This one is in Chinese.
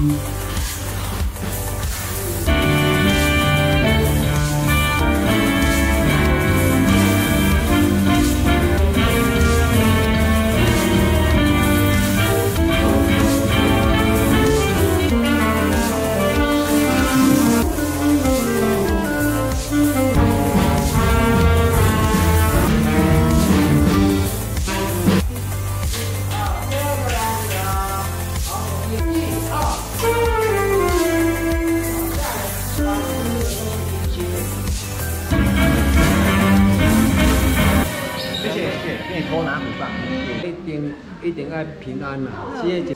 You. 去偷拿虎棒，一定一定要平安啦。这个